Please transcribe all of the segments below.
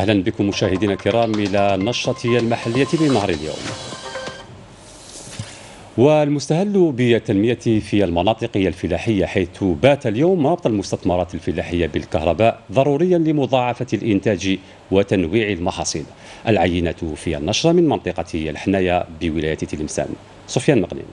أهلا بكم مشاهدينا الكرام إلى النشرة المحلية لنهار اليوم. والمستهل بالتنمية في المناطق الفلاحية حيث بات اليوم ربط المستثمرات الفلاحية بالكهرباء ضروريا لمضاعفة الإنتاج وتنويع المحاصيل. العينة في النشرة من منطقة الحناية بولاية تلمسان سفيان مقنين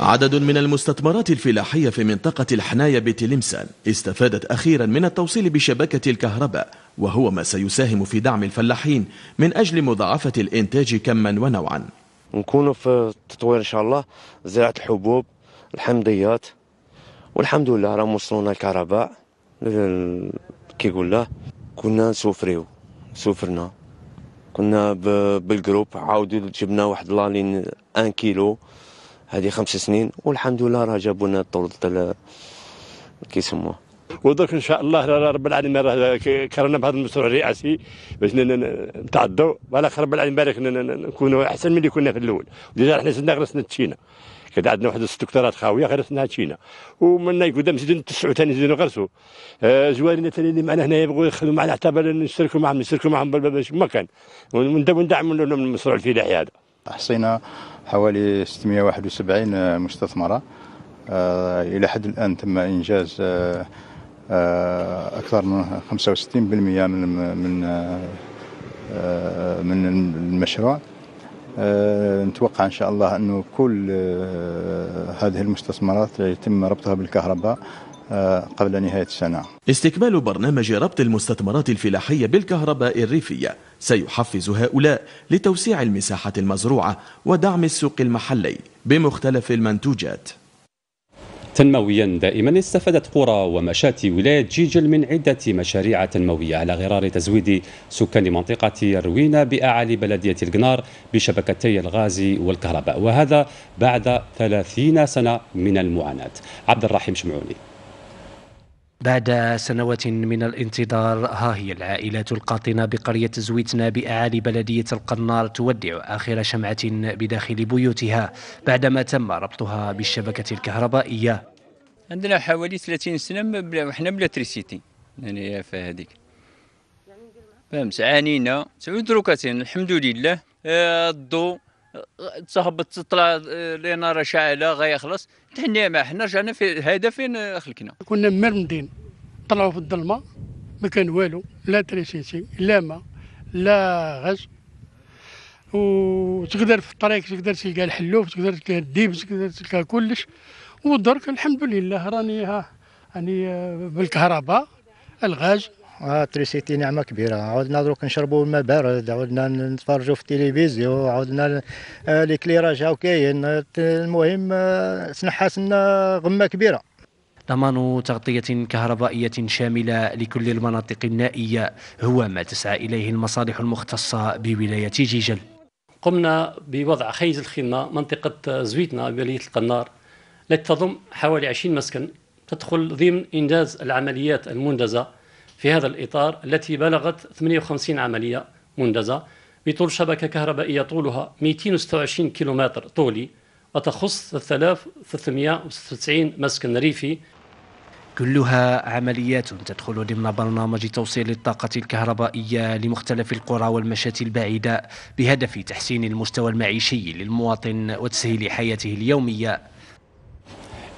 عدد من المستثمرات الفلاحية في منطقة الحناية بتلمسان استفادت أخيرا من التوصيل بشبكة الكهرباء وهو ما سيساهم في دعم الفلاحين من أجل مضاعفة الإنتاج كما ونوعا. نكونوا في تطوير إن شاء الله زراعة الحبوب الحمضيات والحمد لله راه وصلونا الكهرباء. كي يقول له كنا نسوفريو سوفرنا. كنا بال groupe عاودوا جبنا واحد la ligne un kilo. هذه خمس سنين والحمد لله راه جابوا لنا الضو كيسموه ودرك ان شاء الله رب العالمين راه كرنا بهذا المشروع الرئاسي باش نتعدوا بالك رب العالمين بارك نكونوا احسن من اللي كنا في الأول ديجا حنا زدنا غير سنه تشينا كان عندنا واحد الدكتورات خاويه غير سنها تشينا ومن قدام نزيدوا نتسعوا ثاني نزيدوا نغرسوا آه زوارينا ثاني اللي معنا هنا يبغوا يدخلوا معنا حتى نشتركوا معهم نشتركوا معهم باش ما كان وندعموا لهم المشروع الفلاحي هذا حصينا حوالي 671 مستثمرة. آه، إلى حد الآن تم إنجاز آه، آه، أكثر من 65% من من من المشروع. نتوقع إن شاء الله أنه كل هذه المستثمرات يتم ربطها بالكهرباء. قبل نهاية السنة. استكمال برنامج ربط المستثمرات الفلاحية بالكهرباء الريفية سيحفز هؤلاء لتوسيع المساحة المزروعة ودعم السوق المحلي بمختلف المنتوجات. تنمويا دائما استفادت قرى ومشاتي ولاية جيجل من عدة مشاريع تنموية على غرار تزويد سكان منطقة روينة بأعالي بلدية القنار بشبكتي الغاز والكهرباء وهذا بعد 30 سنة من المعاناة. عبد الرحيم شمعوني. بعد سنوات من الانتظار ها هي العائلات القاطنة بقرية زويتنا بأعالي بلدية القنار تودع آخر شمعة بداخل بيوتها بعدما تم ربطها بالشبكة الكهربائية. عندنا حوالي 30 سنة وحنا بلا تريسيتي يعني في هذيك فهمت عانينا دروكاتين الحمد لله. آه، الضوء تهبط تطلع لنا راه شاعله غيخلص تهني ما حنا رجعنا في هذا فين خلقنا. كنا مرمدين طلعوا في الظلمة ما كان والو لا تريسيسي لا ماء لا غاز. وتقدر في الطريق تقدر تلقى الحلوف تقدر تلقى الديب تقدر تلقى كلش. ودرك الحمد لله راني ها راني بالكهرباء الغاز. électricité نعمه كبيره عاودنا دروك نشربوا الماء بارد عاودنا نتفرجوا في التلفزيون عاودنا l'éclairage هاو كاين المهم تنحات لنا غمه كبيره ضمان تغطية كهربائية شاملة لكل المناطق النائية هو ما تسعى إليه المصالح المختصة بولاية جيجل قمنا بوضع خيز الخدمة منطقة زويتنا بولاية القنار التي تضم حوالي 20 مسكن تدخل ضمن إنجاز العمليات المنجزة في هذا الإطار التي بلغت 58 عملية منجزة بطول شبكة كهربائية طولها 226 كيلومتر طولي وتخص 3396 مسكن ريفي كلها عمليات تدخل ضمن برنامج توصيل الطاقة الكهربائية لمختلف القرى والمشاتي البعيدة بهدف تحسين المستوى المعيشي للمواطن وتسهيل حياته اليومية.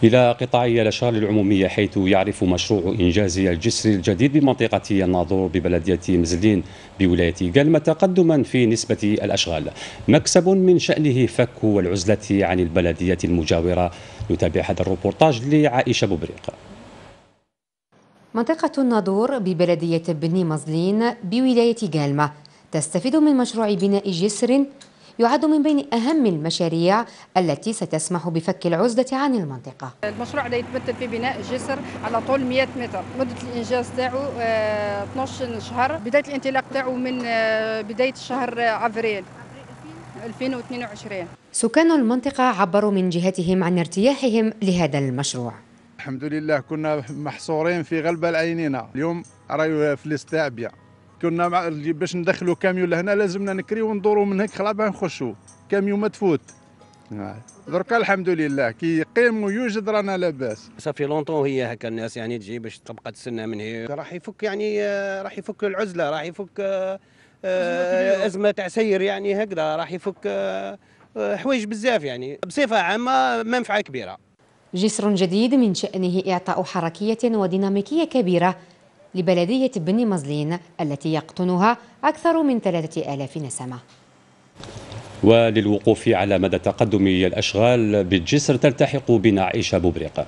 إلى قطاع الأشغال العمومية حيث يعرف مشروع إنجاز الجسر الجديد بمنطقة الناظور ببلدية مزلين بولاية قلمة تقدما في نسبة الأشغال. مكسب من شأنه فك والعزلة عن البلدية المجاورة. نتابع هذا الروبورتاج لعائشة بوبريق. منطقة الناظور ببلدية بني مزلين بولاية قالمة تستفيد من مشروع بناء جسر يعد من بين أهم المشاريع التي ستسمح بفك العزلة عن المنطقة. المشروع هذا يتمثل في بناء جسر على طول 100 متر. مدة الإنجاز تاعو 12 آه، شهر. بداية الانطلاق تاعو من آه، بداية شهر أفريل 2022 سكان المنطقة عبروا من جهتهم عن ارتياحهم لهذا المشروع. الحمد لله كنا محصورين في غلبة العينينا اليوم راهي في كنا باش ندخلوا كاميون لهنا لازمنا نكري وندوروا من هيك خلاص نخشوا كاميون ما تفوت. دركا الحمد لله كي يقيم ويوجد رانا لاباس. صافي لونطون هي هكا الناس يعني تجي باش تبقى تستنى من هي. راح يفك يعني آه، راح يفك العزلة راح يفك آه، آه، أزمة تاع سير يعني هكذا راح يفك آه، آه، حوايج بزاف يعني. بصفة عامة منفعة كبيرة. جسر جديد من شأنه إعطاء حركية وديناميكية كبيرة لبلدية بني مزلين التي يقطنها أكثر من ثلاثة آلاف نسمة. وللوقوف على مدى تقدم الأشغال بالجسر تلتحق بنا عائشة بوبريق.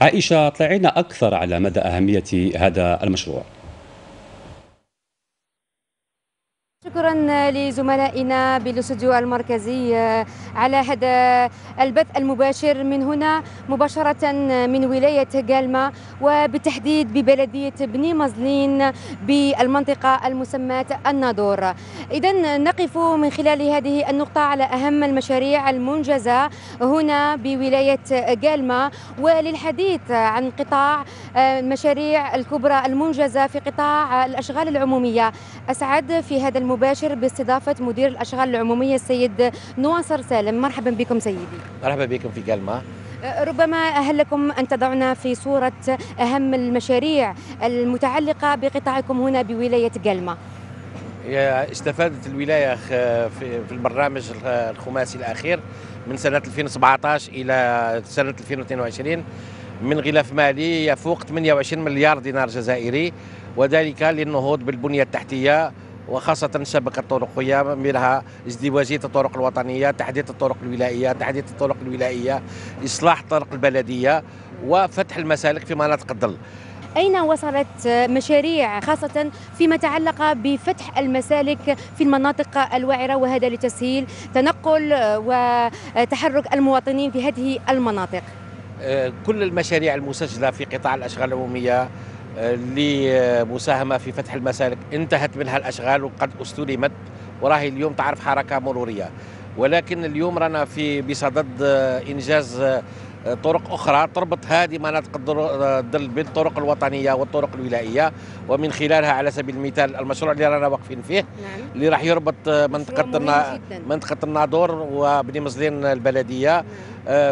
عائشة طلعينا أكثر على مدى أهمية هذا المشروع. شكرا لزملائنا بالاستوديو المركزي على هذا البث المباشر من هنا مباشرة من ولاية جالما وبالتحديد ببلدية بني مزلين بالمنطقة المسماة الناظور. إذا نقف من خلال هذه النقطة على أهم المشاريع المنجزة هنا بولاية جالما وللحديث عن قطاع المشاريع الكبرى المنجزة في قطاع الأشغال العمومية. أسعد في هذا المباشر. باستضافة مدير الأشغال العمومية السيد نواصر سالم. مرحبا بكم سيدي. مرحبا بكم في قلمة ربما هل لكم أن تضعنا في صورة أهم المشاريع المتعلقة بقطاعكم هنا بولاية قلمة استفادت الولاية في البرنامج الخ- الخماسي الأخير من سنة 2017 إلى سنة 2022 من غلاف مالي يفوق 28 مليار دينار جزائري وذلك للنهوض بالبنية التحتية وخاصة شبكة الطرقية منها ازدواجية الطرق الوطنية تحديث الطرق الولائية تحديث الطرق الولائية إصلاح الطرق البلدية وفتح المسالك في مناطق الظل. أين وصلت مشاريع خاصة فيما تعلق بفتح المسالك في المناطق الوعرة وهذا لتسهيل تنقل وتحرك المواطنين في هذه المناطق؟ آه، كل المشاريع المسجلة في قطاع الأشغال العمومية آه، لمساهمة في فتح المسالك. انتهت منها الأشغال وقد استلمت. وراهي اليوم تعرف حركة مرورية ولكن اليوم رانا في بصدد آه، إنجاز آه، طرق أخرى تربط هذه مناطق الضر- الظل بالطرق الوطنية والطرق الولائية. ومن خلالها على سبيل المثال المشروع اللي رانا واقفين فيه نعم. اللي راح يربط آه، جداً. منطقة الناظور وبني مزلين البلدية. آه،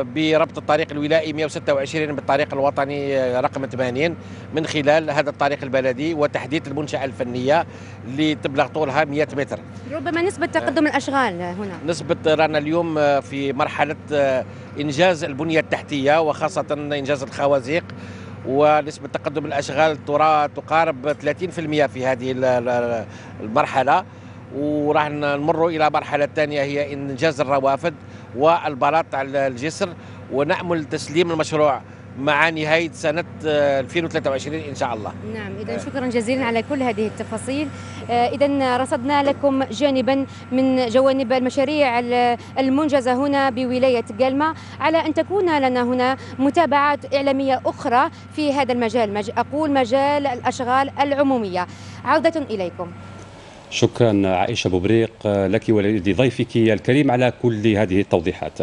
بربط الطريق الولائي 126 بالطريق الوطني آه، رقم 80 من خلال هذا الطريق البلدي وتحديث المنشأة الفنية اللي تبلغ طولها 100 متر. ربما نسبة تقدم الأشغال هنا. نسبة رانا اليوم آه، في مرحلة آه، إنجاز البنية التحتية وخاصة إنجاز الخوازيق ونسبة تقدم الأشغال ترى تقارب 30% في هذه ال- ال- المرحلة. وراح نمر إلى مرحلة ثانية هي إنجاز الروافد. والبلاط على الجسر ونأمل تسليم المشروع مع نهاية سنة آه، 2023 إن شاء الله. نعم إذا شكرا جزيلا على كل هذه التفاصيل. إذا رصدنا لكم جانبا من جوانب المشاريع ال- المنجزة هنا بولاية قلمة على أن تكون لنا هنا متابعات إعلامية أخرى في هذا المجال مج... أقول مجال الأشغال العمومية. عودة إليكم. شكرا عائشة بوبريق لك ولضيفك الكريم على كل هذه التوضيحات.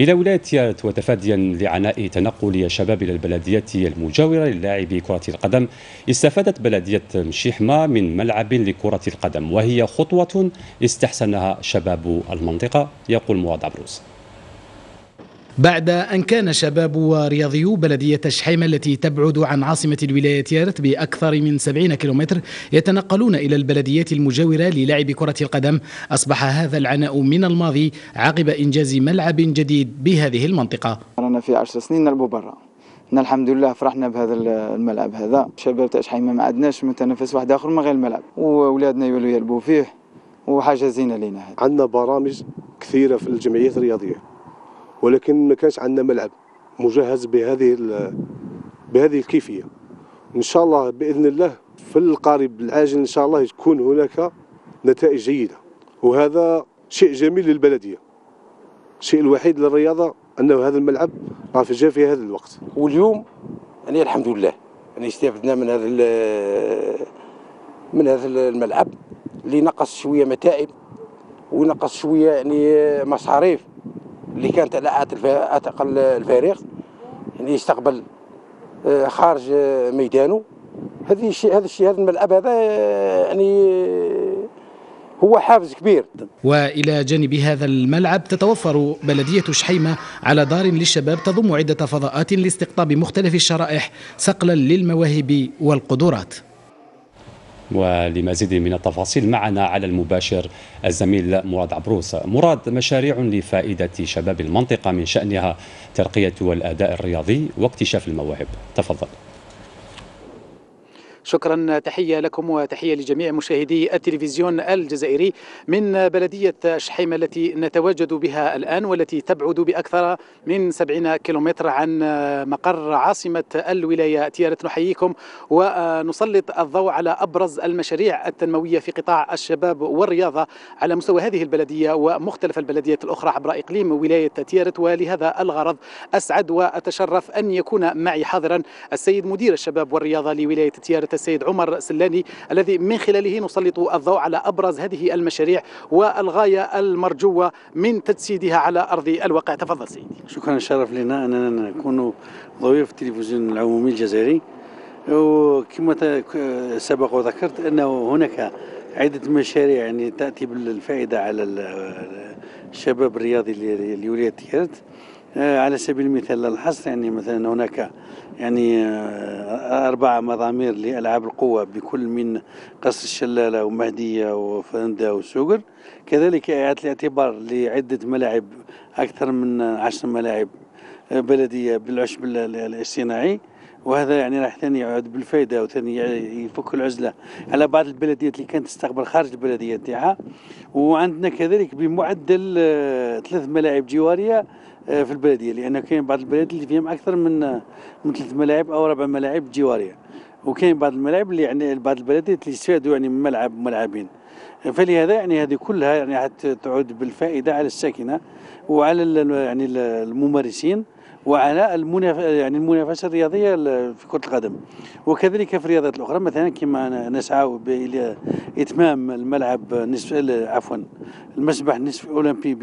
إلى ولاية وتفاديا لعناء تنقل الشباب إلى البلدية المجاورة للاعبي كرة القدم. استفادت بلدية مشيحمة من ملعب لكرة القدم وهي خطوة استحسنها شباب المنطقة يقول مواد عبروس. بعد أن كان شباب ورياضيو بلدية شحيمة التي تبعد عن عاصمة الولاية يارت بأكثر من 70 كيلومتر يتنقلون إلى البلديات المجاورة للعب كرة القدم. أصبح هذا العناء من الماضي عقب إنجاز ملعب جديد بهذه المنطقة. رانا في عشر سنين نلعبوا برا. الحمد لله فرحنا بهذا الملعب هذا. شباب تاع شحيمة ما عندناش متنفس واحد آخر من غير الملعب. واولادنا يولوا يلعبوا فيه وحاجة زينة لينا عندنا برامج كثيرة في الجمعيات الرياضية. ولكن ما كانش عندنا ملعب مجهز بهذه بهذه الكيفية. إن شاء الله بإذن الله في القريب العاجل إن شاء الله تكون هناك نتائج جيدة. وهذا شيء جميل للبلدية. الشيء الوحيد للرياضة أنه هذا الملعب راه جاء في هذا الوقت. واليوم يعني الحمد لله يعني استفدنا من هذا من هذا الملعب اللي نقص شوية متاعب ونقص شوية يعني مصاريف. اللي كانت على عاتق الف- عاتق الفريق يعني يستقبل آه، خارج آه، ميدانه. هذه الشيء هذا الشيء هذا الملعب هذا آه، يعني هو حافز كبير. وإلى جانب هذا الملعب تتوفر بلدية شحيمة على دار للشباب تضم عدة فضاءات لاستقطاب مختلف الشرائح صقلا للمواهب والقدرات. ولمزيد من التفاصيل معنا على المباشر الزميل مراد عبروس. مراد مشاريع لفائدة شباب المنطقة من شأنها ترقية الأداء الرياضي واكتشاف المواهب. تفضل. شكرا تحية لكم وتحية لجميع مشاهدي التلفزيون الجزائري من بلدية شحيمة التي نتواجد بها الآن والتي تبعد بأكثر من 70 كيلومتر عن مقر عاصمة الولاية. تيارة نحييكم ونسلط الضوء على أبرز المشاريع التنموية في قطاع الشباب والرياضة على مستوى هذه البلدية ومختلف البلديات الأخرى عبر إقليم ولاية تيارة. ولهذا الغرض أسعد وأتشرف أن يكون معي حاضرا السيد مدير الشباب والرياضة لولاية تيارة السيد عمر سلاني الذي من خلاله نسلط الضوء على أبرز هذه المشاريع والغاية المرجوة من تجسيدها على أرض الواقع. تفضل سيدي. شكرا شرف لنا أننا نكون ضيوف التلفزيون العمومي الجزائري. وكما سبق وذكرت أنه هناك عدة مشاريع يعني تأتي بالفائدة على الشباب الرياضي لولاية تيرت آه، على سبيل المثال الحصر يعني مثلا هناك يعني آه، أربع مضامير لألعاب القوة بكل من قصر الشلالة ومهدية وفرندا وسوقر. كذلك إعادة الاعتبار لعدة ملاعب أكثر من عشر ملاعب آه، بلدية بالعشب الاصطناعي. وهذا يعني راح ثاني يعود بالفائده وثاني يفك العزلة على بعض البلديات اللي كانت تستقبل خارج البلدية تاعها وعندنا كذلك بمعدل ثلاث ملاعب جوارية آه، في البلدية لأن كاين بعض البلديات اللي فيهم أكثر من آه، من ثلاث ملاعب أو أربع ملاعب جوارية. وكاين بعض الملاعب اللي يعني بعض البلديات اللي يستفادوا يعني من ملعب ملعبين. فلهذا يعني هذه كلها يعني تعود بالفائدة على الساكنة وعلى يعني الممارسين وعلى المناف... يعني المنافسة الرياضية في كرة القدم. وكذلك في الرياضات الأخرى مثلا كما نسعى إلى إتمام الملعب نصف عفوا المسبح نصف أولمبي ب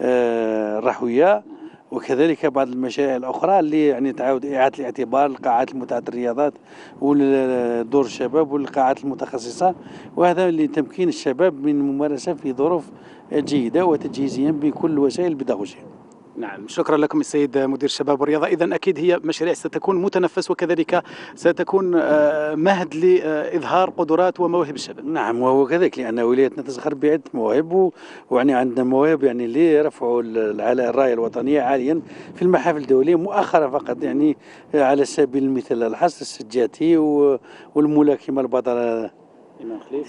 الرحوية وكذلك بعض المشاريع الأخرى اللي يعني تعاود إعادة الاعتبار لقاعات المتعة الرياضات ودور الشباب والقاعات المتخصصة وهذا لتمكين الشباب من الممارسه في ظروف جيدة وتجهيزهم بكل وسائل البيداغوجيه نعم شكرا لكم السيد مدير الشباب والرياضة. إذا أكيد هي مشاريع ستكون متنفس وكذلك ستكون آه، مهد لإظهار قدرات ومواهب الشباب. نعم وهو كذلك لأن ولايتنا تزخر بعدة مواهب ويعني عندنا مواهب يعني اللي رفعوا الراية الوطنية عاليا في المحافل الدولية مؤخرا فقط يعني على سبيل المثال الحصر السجاتي والملاكمة البطلة.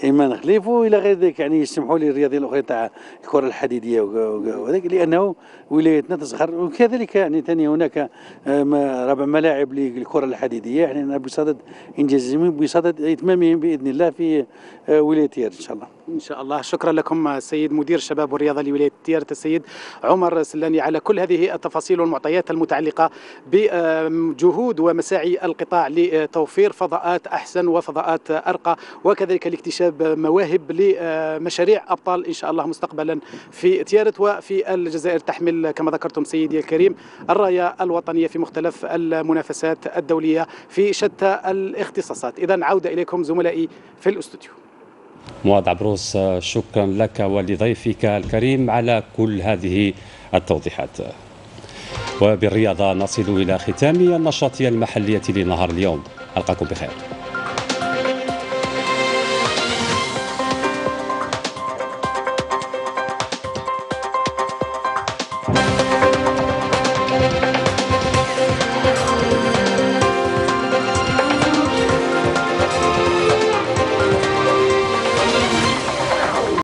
إيمان خليف وإلى غير ذلك يعني يسمحوا لي الرياضيين الاخرين تاع الكرة الحديدية وذلك لأنه ولايتنا تصغر وكذلك يعني ثاني هناك آه، ربع ملاعب للكرة الحديدية. يعني بصدد انجازهم بصدد إتمامهم بإذن الله في آه، ولايه إن شاء الله. إن شاء الله. شكرا لكم السيد مدير الشباب والرياضة لولاية تيارة السيد عمر سلاني على كل هذه التفاصيل والمعطيات المتعلقة بجهود ومساعي القطاع لتوفير فضاءات أحسن وفضاءات أرقى وكذلك لاكتشاف مواهب لمشاريع أبطال إن شاء الله مستقبلا في تيارة وفي الجزائر. تحمل كما ذكرتم سيدي الكريم الراية الوطنية في مختلف المنافسات الدولية في شتى الاختصاصات. اذا عودة إليكم زملائي في الاستوديو. مواد عبروس شكرا لك ولضيفك الكريم على كل هذه التوضيحات. وبالرياضة نصل إلى ختام النشاط المحلية لنهار اليوم. ألقاكم بخير.